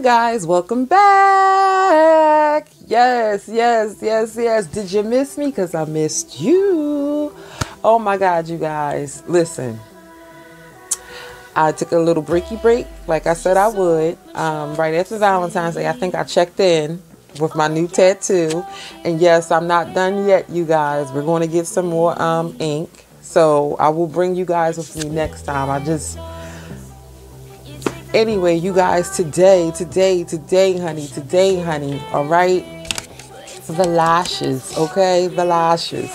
you guys, welcome back. Yes, yes, yes, yes. Did you miss me? Because I missed you. Oh my God, you guys. Listen, I took a little breaky break, like I said I would. Um, right after Valentine's Day, I think I checked in with my new tattoo. And yes, I'm not done yet, you guys. We're going to get some more um, ink. So I will bring you guys with me next time. I just anyway, you guys, today, today, today, honey, today, honey, all right? The lashes, okay? The lashes.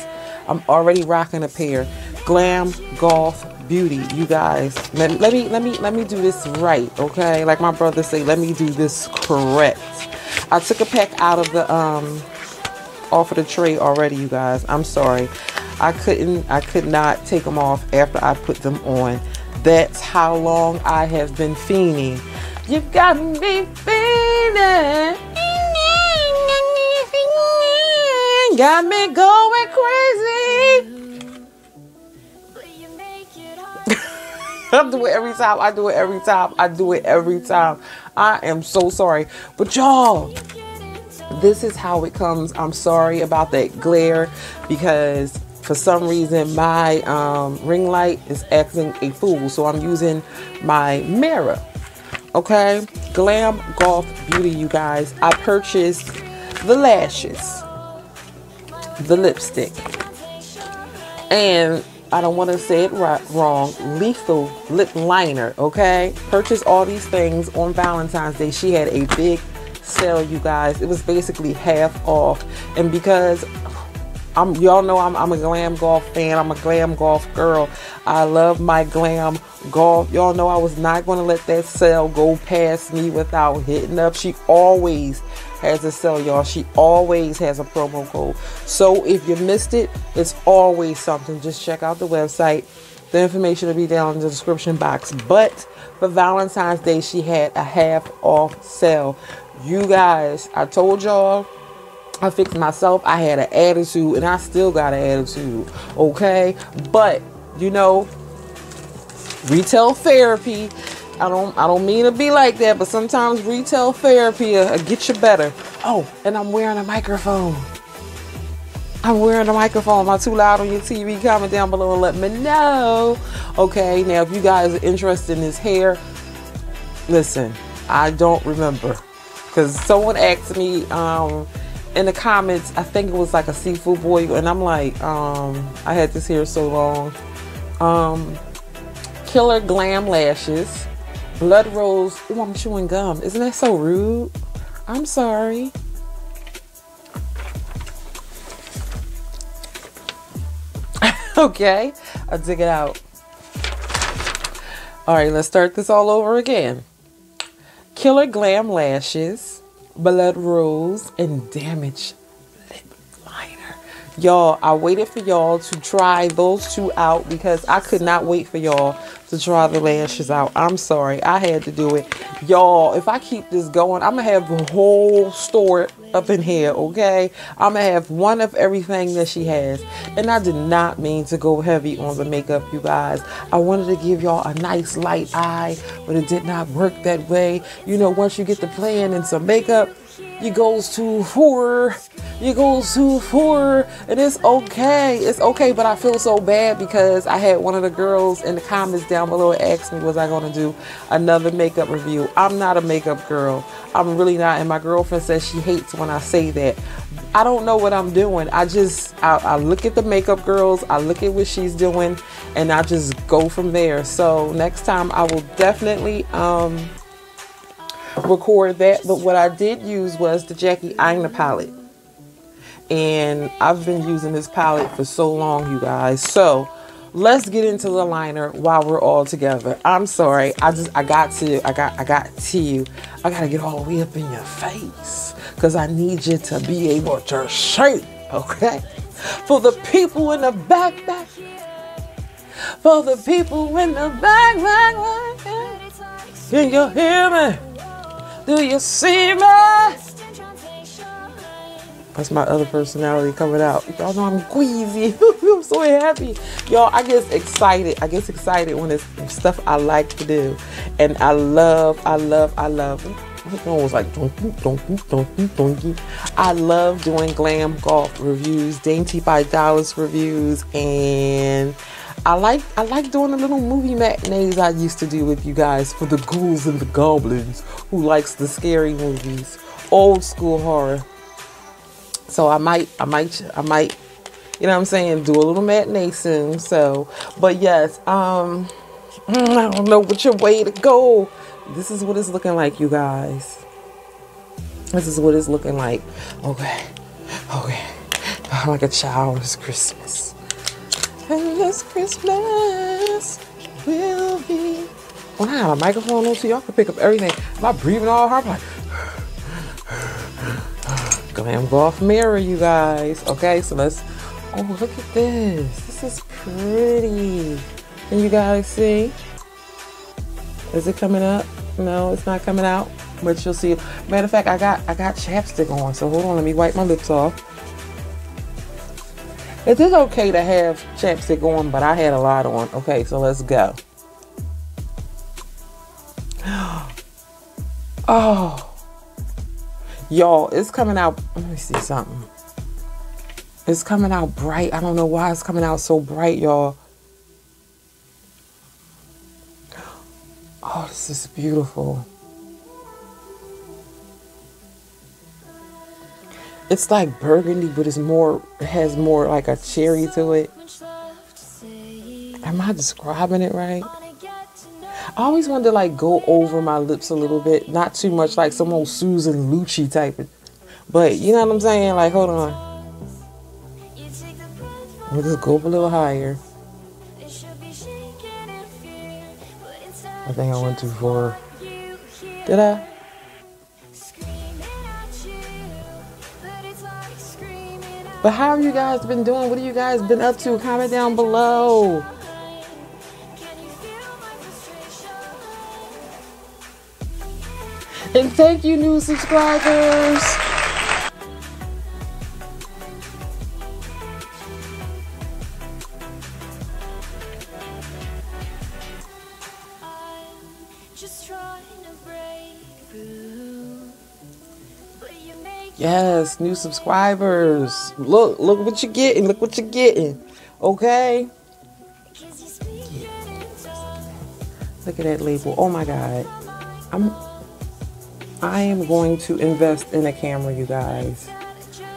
I'm already rocking a pair. Glam Goth Beauty, you guys. Let, let me let me let me do this right, okay? Like my brother say, let me do this correct. I took a pack out of the um off of the tray already, you guys. I'm sorry. I couldn't I could not take them off after I put them on. That's how long I have been fiending. You got me fiending. Got me going crazy. I do it every time. I do it every time. I do it every time. I am so sorry. But y'all, this is how it comes. I'm sorry about that glare because for some reason my um, ring light is acting a fool. So I'm using my mirror. Okay, Glam Goth Beauty, you guys. I purchased the lashes, the lipstick, and I don't want to say it right, wrong. Lethal lip liner. Okay, purchased all these things on Valentine's Day. She had a big sale, you guys. It was basically half off, and because I'm y'all know I'm, I'm a glam goth fan. I'm a glam goth girl. I love my glam goth. Y'all know I was not going to let that sale go past me without hitting up. She always has a sale, y'all. She always has a promo code. So if you missed it, it's always something. Just check out the website. The information will be down in the description box. But for Valentine's Day, she had a half off sale. You guys, I told y'all I fixed myself. I had an attitude and I still got an attitude. Okay. But you know, retail therapy. I don't I don't mean to be like that, but sometimes retail therapy will, will get you better. Oh, and I'm wearing a microphone. I'm wearing a microphone. Am I too loud on your TV? Comment down below and let me know. Okay, now if you guys are interested in this hair, listen, I don't remember. Because someone asked me, um, in the comments, I think it was like a seafood boy, and I'm like, um, I had this hair so long. Um, Killer Glam Lashes, Blood Rose. Oh, I'm chewing gum. Isn't that so rude? I'm sorry. okay, I'll dig it out. All right, let's start this all over again. Killer Glam Lashes, Blood Rose, and Damage. Y'all, I waited for y'all to try those two out because I could not wait for y'all to try the lashes out. I'm sorry, I had to do it. Y'all, if I keep this going, I'm to have the whole store up in here, okay? I'm to have one of everything that she has. And I did not mean to go heavy on the makeup, you guys. I wanted to give y'all a nice light eye, but it did not work that way. You know, once you get the plan and some makeup, you goes to four you you go too far, and it's okay. It's okay, but I feel so bad because I had one of the girls in the comments down below ask me, was I going to do another makeup review? I'm not a makeup girl. I'm really not. And my girlfriend says she hates when I say that. I don't know what I'm doing. I just, I, I look at the makeup girls, I look at what she's doing, and I just go from there. So next time I will definitely, um, record that. But what I did use was the Jackie Aina palette. And I've been using this palette for so long, you guys. So let's get into the liner while we're all together. I'm sorry. I just I got to I got I got to you. I gotta get all the way up in your face. Cause I need you to be able to shape. Okay? For the people in the back back. For the people in the back back back. Can you hear me? Do you see me? That's my other personality coming out. Y'all know I'm queasy. I'm so happy. Y'all, I get excited. I get excited when it's stuff I like to do. And I love, I love, I love. Was like donkey, donkey, donkey, donkey. I love doing glam goth reviews, Dainty by Dallas reviews, and I like I like doing the little movie matinees I used to do with you guys for the ghouls and the goblins who likes the scary movies, old school horror. So I might I might I might you know what I'm saying do a little matinee soon. So but yes, um I don't know which way to go. This is what it's looking like, you guys. This is what it's looking like. Okay. Okay. Like a child, it's Christmas. And this Christmas will be. When I have a microphone on, so y'all can pick up everything. Am I breathing all hard? Like, glam goth mirror, you guys. Okay, so let's. Oh, look at this. This is pretty. Can you guys see? Is it coming up? No, it's not coming out. But you'll see. Matter of fact, I got I got chapstick on. So hold on, let me wipe my lips off. It is okay to have chapstick on, but I had a lot on. Okay, so let's go. Oh, y'all, it's coming out. Let me see something. It's coming out bright. I don't know why it's coming out so bright, y'all. Oh, this is beautiful. It's like burgundy, but it's more, has more like a cherry to it. Am I describing it right? I always wanted to like go over my lips a little bit, not too much like some old Susan Lucci type of, but you know what I'm saying? Like, hold on. We'll just go up a little higher. I think I went too far. Did I? But how have you guys been doing? What have you guys been up to? Comment down below. And thank you, new subscribers. Yes, new subscribers. Look, look what you're getting. Look what you're getting. Okay? Look at that label. Oh my god. I'm I am going to invest in a camera, you guys.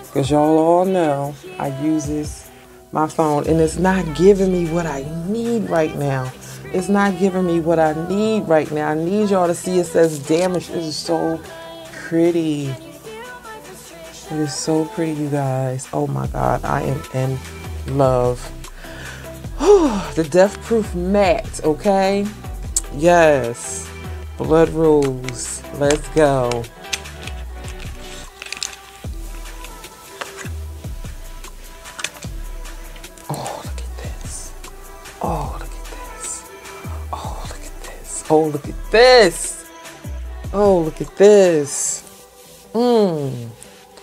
Because y'all all know I use this my phone and it's not giving me what I need right now. It's not giving me what I need right now. I need y'all to see it says damaged. It is so pretty. It is so pretty, you guys. Oh my God, I am in love. the Death Proof Matte, okay? Yes. Blood Rose. Let's go. Oh, look at this. Oh, look at this. Oh, look at this. Oh, look at this. Oh, look at this. Mmm.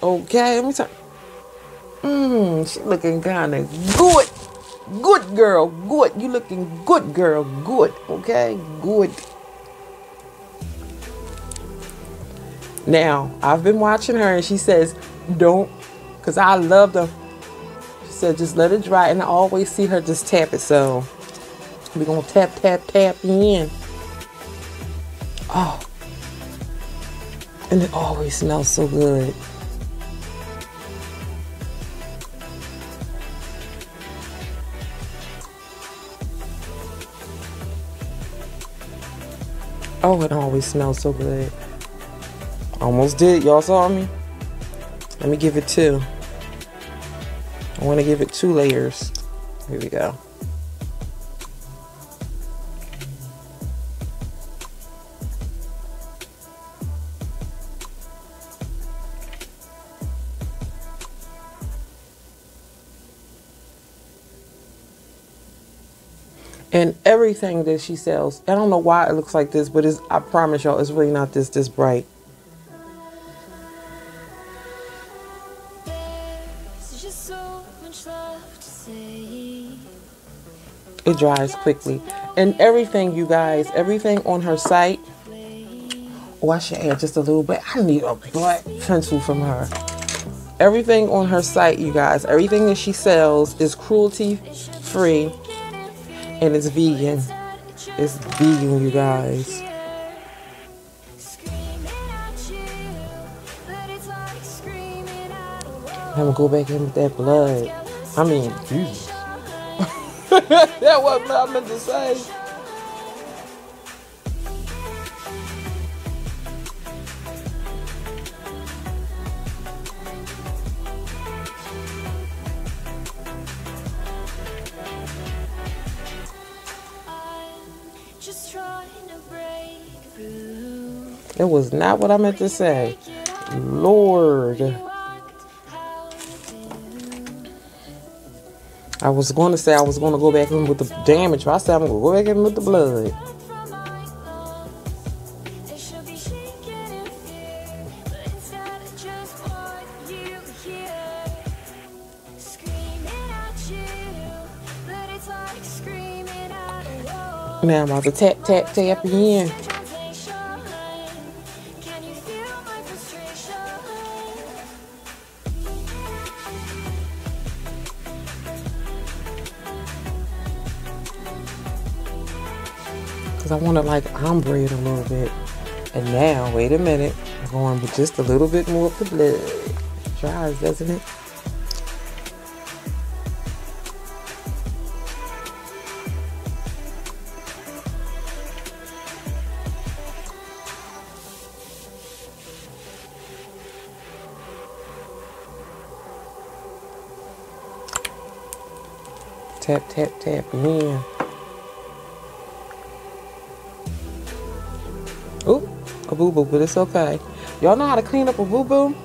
Okay, let me turn. Mmm, she looking kind of good. Good girl, good. You looking good, girl, good. Okay, good. Now, I've been watching her and she says, don't Because I love them. She said, just let it dry. And I always see her just tap it. So we're going to tap, tap, tap in. Oh. And it always smells so good. Oh, it always smells so good. Almost did. Y'all saw me? Let me give it two. I want to give it two layers. Here we go. And everything that she sells. I don't know why it looks like this, but it's, I promise y'all, it's really not this this bright. It dries quickly. And everything, you guys, everything on her site. Oh, I should add just a little bit. I need a black pencil from her. Everything on her site, you guys, everything that she sells is cruelty free and it's vegan. It's vegan, you guys. I'm gonna go back in with that blood. I mean, Jesus. that wasn't what I meant to say. That was not what I meant to say. Lord. I was going to say I was going to go back in with the damage, but I said I'm going to go back in with the blood. Now I'm about to tap, tap, tap again. I want to like ombre it a little bit. And now, wait a minute, I'm going with just a little bit more of the blood. Dries, doesn't it? Tap, tap, tap again. A boo boo, but it's okay. Y'all know how to clean up a boo boo?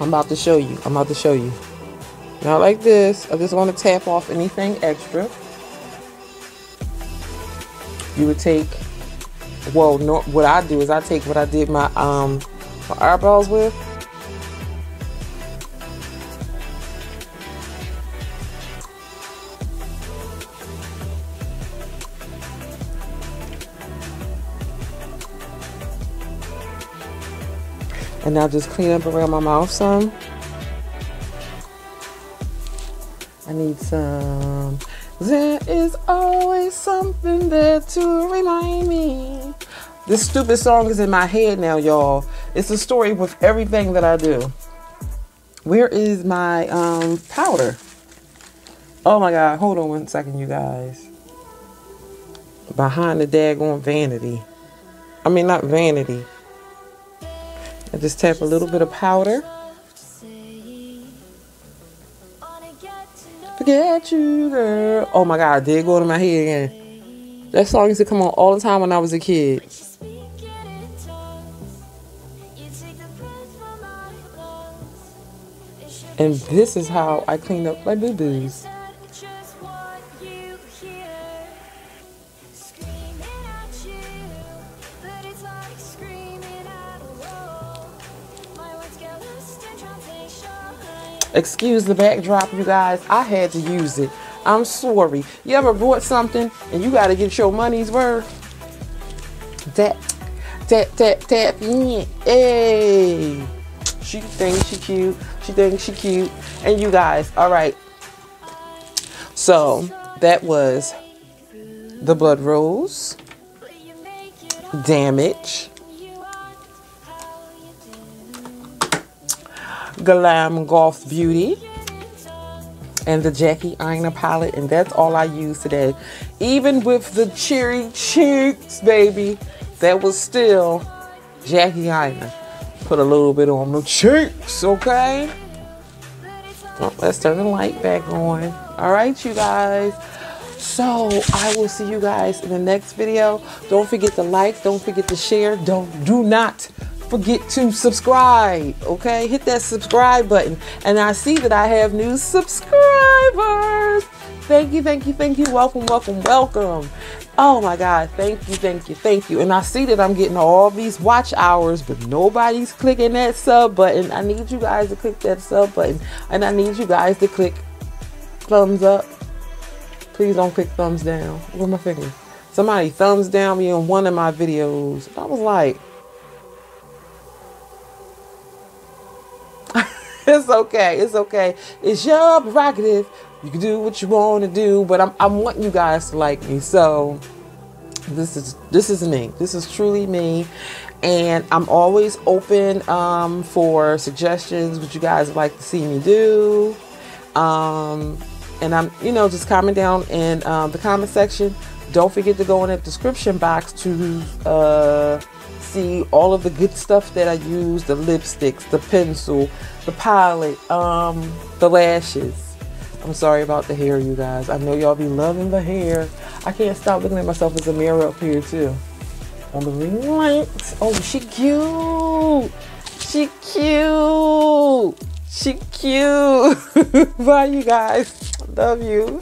I'm about to show you. I'm about to show you. Not like this. I just want to tap off anything extra. You would take, well, no, what I do is I take what I did my um my eyeballs with. And now just clean up around my mouth some. I need some. There is always something there to remind me. This stupid song is in my head now, y'all. It's a story with everything that I do. Where is my um, powder? Oh my God. Hold on one second, you guys. Behind the daggone vanity. I mean, not vanity. I just tap a little bit of powder. Forget you, girl. Oh my God, I did go to my head again. That song used to come on all the time when I was a kid. And this is how I clean up my boo-boos. Excuse the backdrop, you guys. I had to use it. I'm sorry. You ever bought something and you got to get your money's worth? Tap, tap, tap, tap. Hey. She thinks she cute. She thinks she cute. And you guys, all right. So that was the Blood Rose, Damage, Glam Goth Beauty, and the Jackie Aina palette. And that's all I use today. Even with the cherry cheeks, baby, that was still Jackie Aina. Put a little bit on the cheeks, okay? Well, let's turn the light back on. All right, you guys. So I will see you guys in the next video. Don't forget to like, don't forget to share, don't do not forget to subscribe. Okay, hit that subscribe button. And I see that I have new subscribers. Thank you, thank you, thank you. Welcome, welcome, welcome. Oh my God, thank you, thank you, thank you. And I see that I'm getting all these watch hours, but nobody's clicking that sub button. I need you guys to click that sub button. And I need you guys to click thumbs up. Please don't click thumbs down. Where my finger? Somebody thumbs down me on one of my videos. I was like, it's okay. It's okay. It's your prerogative. You can do what you want to do, but I'm, I'm wanting you guys to like me. So this is this is me. This is truly me, and I'm always open um, for suggestions. What you guys like to see me do, um, and I'm you know just comment down in um, the comment section. Don't forget to go in the description box to uh, see all of the good stuff that I use: the lipsticks, the pencil, the palette, um, the lashes. I'm sorry about the hair, you guys. I know y'all be loving the hair. I can't stop looking at myself as a mirror up here, too. On the ring. Oh, she cute. She cute. She cute. Bye, you guys. Love you.